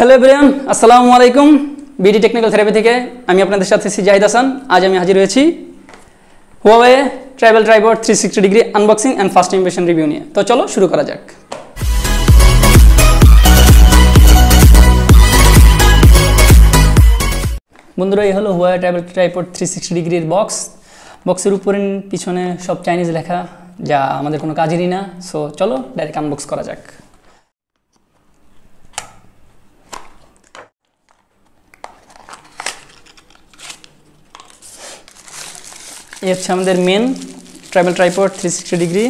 Hello everyone আসসালামু আলাইকুম BD technical therapy থেকে আমি আপনাদের সাথে সি জাহিদ হাসান। আজ আমি হাজির হয়েছি Huawei travel tripod three sixty degree unboxing and first impression review নিয়ে। তো চলো শুরু করা যাক। বন্ধুরা, এই হলো Huawei travel tripod three sixty ডিগ্রির বক্স বক্সের উপরে পিছনে সব চাইনিজ লেখা, যা আমাদের কোনো কাজেরই না। সো চলো ডাইরেক্ট আনবক্স করা যাক। এই হচ্ছে আমাদের main travel tripod three sixty degree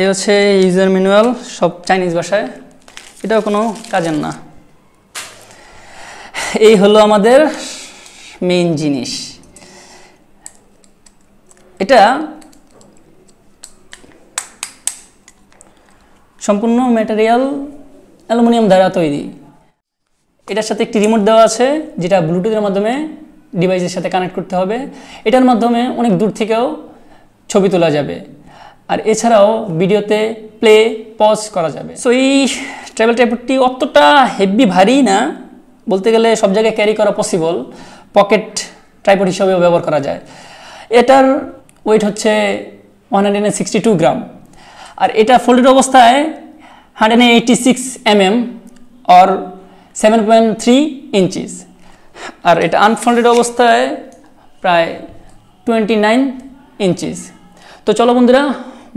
এ হচ্ছে ইউজার ম্যানুয়াল সব চাইনিজ ভাষায়। এটাও কোনো কাজের না। এই হলো আমাদের মেইন জিনিস। এটা সম্পূর্ণ ম্যাটেরিয়াল অ্যালুমিনিয়াম দ্বারা তৈরি। এটার সাথে একটি রিমোট দেওয়া আছে, যেটা ব্লুটুথের মাধ্যমে ডিভাইসের সাথে কানেক্ট করতে হবে। এটার মাধ্যমে অনেক দূর থেকেও ছবি তোলা যাবে। আর এছাড়াও ভিডিওতে প্লে পজ করা যাবে। সো এই ট্রাভেল ট্রাইপডটি অতটা হেভি ভারী না। বলতে গেলে সব জায়গায় ক্যারি করা পসিবল পকেট ট্রাইপড হিসাবেও ব্যবহার করা যায়। এটার ওয়েট হচ্ছে ওয়ান গ্রাম আর এটা ফোল্ডেড অবস্থায় hundred eighty six M M or seven point three inches আর এটা আনফোল্ডেড অবস্থায় প্রায় টোয়েন্টি নাইন ইঞ্চিস তো চলো বন্ধুরা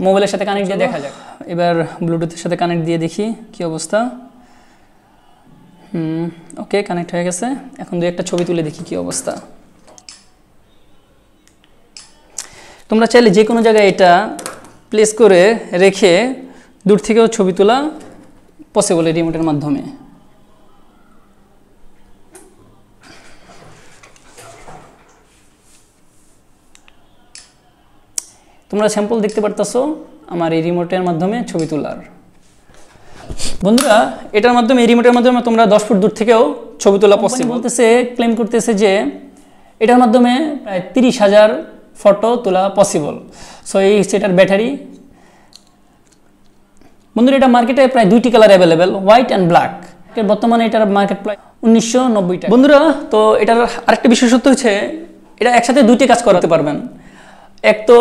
মোবাইলের সাথে কানেক্ট দিয়ে দেখা যাক। এবার ব্লুটুথের সাথে কানেক্ট দিয়ে দেখি কি অবস্থা। হুম ওকে কানেক্ট হয়ে গেছে। এখন দু একটা ছবি তুলে দেখি কি অবস্থা। তোমরা চাইলে যে কোনো জায়গায় এটা প্লেস করে রেখে দূর থেকেও ছবি তোলা পসিবল এই রিমোটের মাধ্যমে। তোমরা স্যাম্পল দেখতে পারতেছো আমার এই রিমোটের মাধ্যমে ছবি তোলার। বন্ধুরা এটার মাধ্যমে এই রিমোটের মাধ্যমে তোমরা দশ ফুট দূর থেকেও ছবি তোলা পসিবল বলতেছে ক্লেম করতেছে যে এটার মাধ্যমে প্রায় তিরিশ হাজার ফটো তোলা পসিবল সো এই সেটার ব্যাটারি বন্ধুরা এটা মার্কেটে প্রায় দুইটি colour available white and black বর্তমানে এটার মার্কেট প্রায় উনিশশো নব্বই টাকা। বন্ধুরা তো এটার আরেকটা বিশেষত্ব হচ্ছে এটা একসাথে দুইটি কাজ করাতে পারবেন। এক তো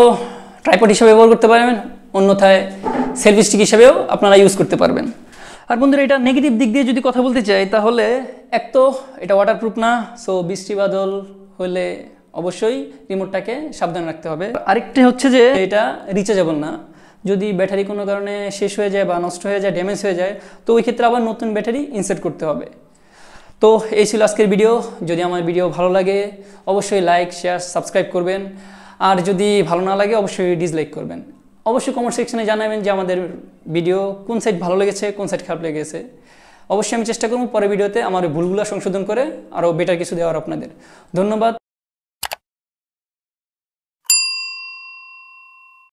ট্রাইপড হিসেবে ব্যবহার করতে পারবেন, অন্যথায় সেলফি স্টিক হিসেবেও আপনারা ইউজ করতে পারবেন। আর বন্ধুরা, এটা নেগেটিভ দিক দিয়ে যদি কথা বলতে চাই, তাহলে এক তো এটা ওয়াটারপ্রুফ না সো বৃষ্টি বাদল হলে অবশ্যই রিমোটটাকে সাবধানে রাখতে হবে। আরেকটা হচ্ছে যে, এটা রিচার্জেবল না। যদি ব্যাটারি কোনো কারণে শেষ হয়ে যায় বা নষ্ট হয়ে যায় ড্যামেজ হয়ে যায়, তো ওই ক্ষেত্রে আবার নতুন ব্যাটারি ইনসেট করতে হবে। তো এই ছিল আজকের ভিডিও যদি আমার ভিডিও ভালো লাগে, অবশ্যই লাইক শেয়ার সাবস্ক্রাইব করবেন। আর যদি ভালো না লাগে, অবশ্যই ডিসলাইক করবেন। অবশ্যই কমেন্ট সেকশনে জানাবেন যে আমাদের ভিডিও কোন সাইড ভালো লেগেছে, কোন সাইড খারাপ লেগেছে। অবশ্যই আমি চেষ্টা করব পরের ভিডিওতে আমার ভুলগুলো সংশোধন করে আরও বেটার কিছু দেওয়ার আপনাদের। ধন্যবাদ।